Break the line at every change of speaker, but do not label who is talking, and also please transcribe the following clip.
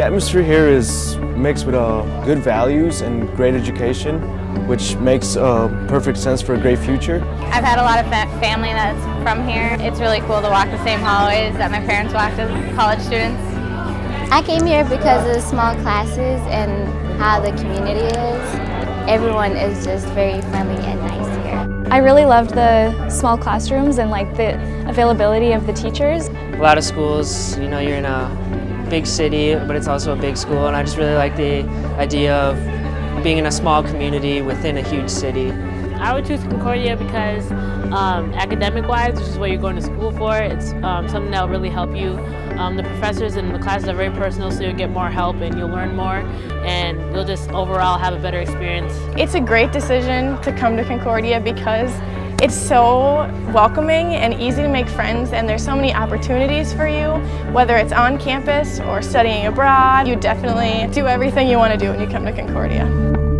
atmosphere here is mixed with uh, good values and great education, which makes uh, perfect sense for a great future.
I've had a lot of fa family that's from here. It's really cool to walk the same hallways that my parents walked as college students.
I came here because of the small classes and how the community is. Everyone is just very friendly and nice here.
I really loved the small classrooms and like the availability of the teachers.
A lot of schools, you know, you're in a big city, but it's also a big school, and I just really like the idea of being in a small community within a huge city.
I would choose Concordia because um, academic-wise, which is what you're going to school for, it's um, something that will really help you. Um, the professors and the classes are very personal, so you'll get more help and you'll learn more, and you'll just overall have a better experience.
It's a great decision to come to Concordia because it's so welcoming and easy to make friends and there's so many opportunities for you, whether it's on campus or studying abroad. You definitely do everything you want to do when you come to Concordia.